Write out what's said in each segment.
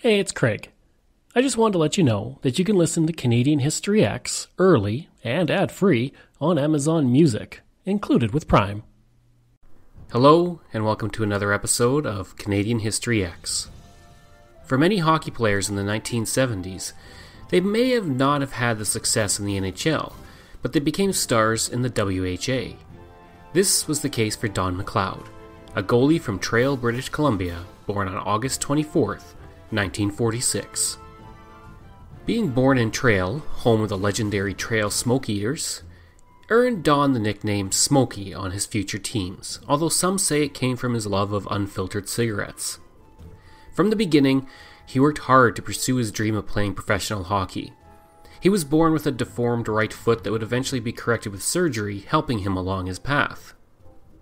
Hey, it's Craig. I just wanted to let you know that you can listen to Canadian History Ehx early and ad free on Amazon Music, included with Prime. Hello, and welcome to another episode of Canadian History Ehx. For many hockey players in the 1970s, they may have not have had the success in the NHL, but they became stars in the WHA. This was the case for Don McLeod, a goalie from Trail, British Columbia, born on August 24th, 1946. Being born in Trail, home of the legendary Trail Smoke Eaters, earned Don the nickname Smokey on his future teams, although some say it came from his love of unfiltered cigarettes. From the beginning, he worked hard to pursue his dream of playing professional hockey. He was born with a deformed right foot that would eventually be corrected with surgery, helping him along his path.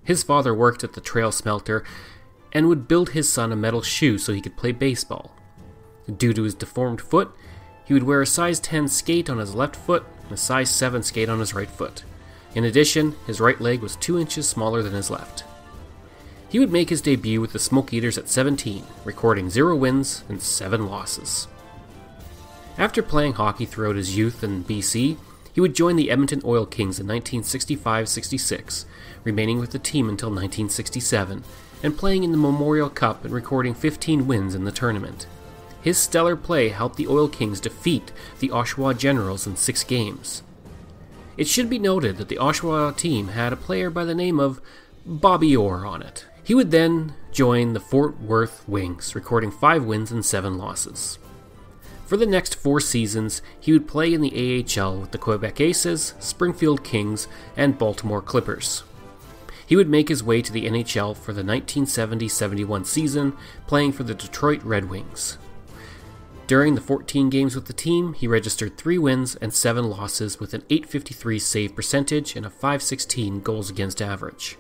His father worked at the Trail Smelter and would build his son a metal shoe so he could play baseball. Due to his deformed foot, he would wear a size 10 skate on his left foot and a size 7 skate on his right foot. In addition, his right leg was 2 inches smaller than his left. He would make his debut with the Smoke Eaters at 17, recording 0 wins and 7 losses. After playing hockey throughout his youth in BC, he would join the Edmonton Oil Kings in 1965 66, remaining with the team until 1967, and playing in the Memorial Cup and recording 15 wins in the tournament. His stellar play helped the Oil Kings defeat the Oshawa Generals in six games. It should be noted that the Oshawa team had a player by the name of Bobby Orr on it. He would then join the Fort Worth Wings, recording five wins and seven losses. For the next four seasons, he would play in the AHL with the Quebec Aces, Springfield Kings, and Baltimore Clippers. He would make his way to the NHL for the 1970 71 season, playing for the Detroit Red Wings. During the 14 games with the team, he registered 3 wins and 7 losses with an 853 save percentage and a 516 goals against average.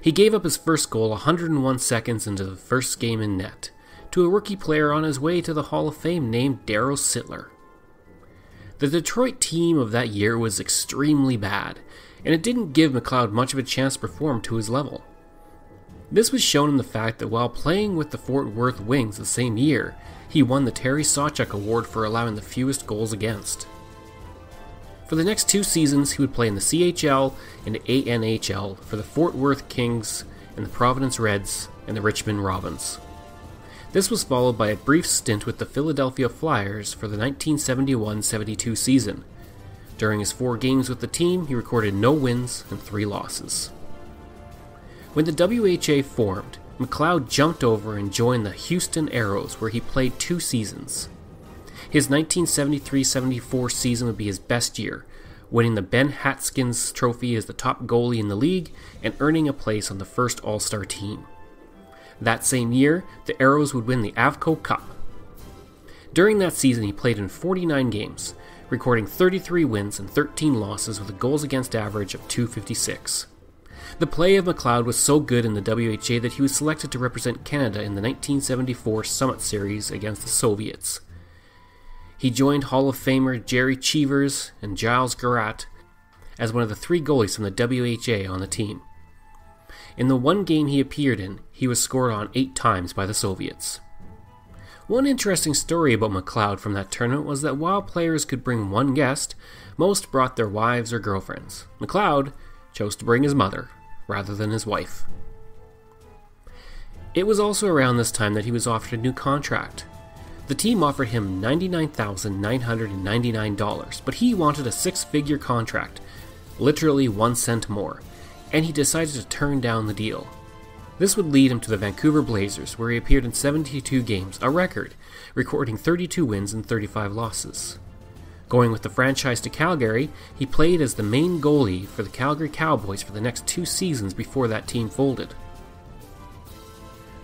He gave up his first goal 101 seconds into the first game in net to a rookie player on his way to the Hall of Fame named Darryl Sittler. The Detroit team of that year was extremely bad, and it didn't give McLeod much of a chance to perform to his level. This was shown in the fact that while playing with the Fort Worth Wings the same year, he won the Terry Sawchuk Award for allowing the fewest goals against. For the next two seasons, he would play in the CHL and ANHL for the Fort Worth Kings and the Providence Reds and the Richmond Robins. This was followed by a brief stint with the Philadelphia Flyers for the 1971 72 season, during his four games with the team, he recorded no wins and three losses. When the WHA formed, McLeod jumped over and joined the Houston Aeros, where he played two seasons. His 1973 74 season would be his best year, winning the Ben Hatskin Trophy as the top goalie in the league and earning a place on the first All Star team. That same year, the Aeros would win the Avco Cup. During that season, he played in 49 games, recording 33 wins and 13 losses with a goals against average of 256. The play of McLeod was so good in the WHA that he was selected to represent Canada in the 1974 Summit Series against the Soviets. He joined Hall of Famer Gerry Cheevers and Gilles Gratton as one of the three goalies from the WHA on the team. In the one game he appeared in, he was scored on eight times by the Soviets. One interesting story about McLeod from that tournament was that while players could bring one guest, most brought their wives or girlfriends. McLeod chose to bring his mother rather than his wife. It was also around this time that he was offered a new contract. The team offered him $99,999, but he wanted a six figure contract, literally one cent more, and he decided to turn down the deal. This would lead him to the Vancouver Blazers, where he appeared in 72 games, a record, recording 32 wins and 35 losses. Going with the franchise to Calgary, he played as the main goalie for the Calgary Cowboys for the next two seasons before that team folded.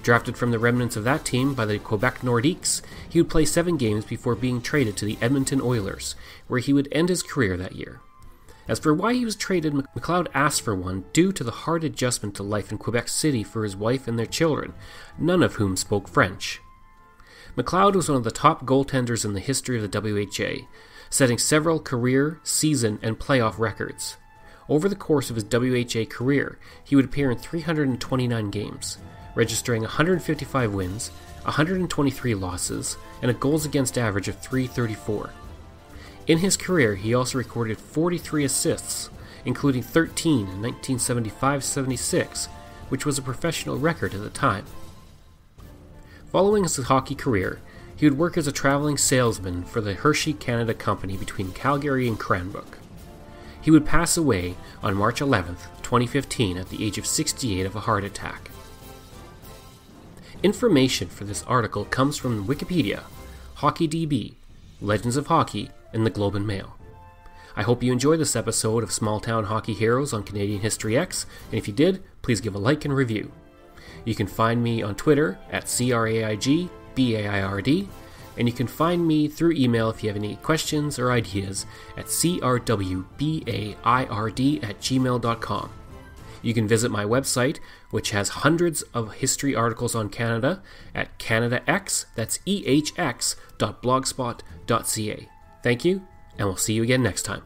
Drafted from the remnants of that team by the Quebec Nordiques, he would play seven games before being traded to the Edmonton Oilers, where he would end his career that year. As for why he was traded, McLeod asked for one due to the hard adjustment to life in Quebec City for his wife and their children, none of whom spoke French. McLeod was one of the top goaltenders in the history of the WHA, setting several career, season, and playoff records. Over the course of his WHA career, he would appear in 329 games, registering 155 wins, 123 losses, and a goals against average of 334. In his career, he also recorded 43 assists, including 13 in 1975 76, which was a professional record at the time. Following his hockey career, he would work as a traveling salesman for the Hershey Canada Company between Calgary and Cranbrook. He would pass away on March 11, 2015, at the age of 68 of a heart attack. Information for this article comes from Wikipedia, HockeyDB, Legends of Hockey, and the Globe and Mail. I hope you enjoyed this episode of Small Town Hockey Heroes on Canadian History Ehx, and if you did, please give a like and review. You can find me on Twitter at CRAIG B A I R D, and you can find me through email if you have any questions or ideas at crwbaiRd at gmail.com. You can visit my website, which has hundreds of history articles on Canada, at CanadaX, that's ehx.blogspot.ca. Thank you, and we'll see you again next time.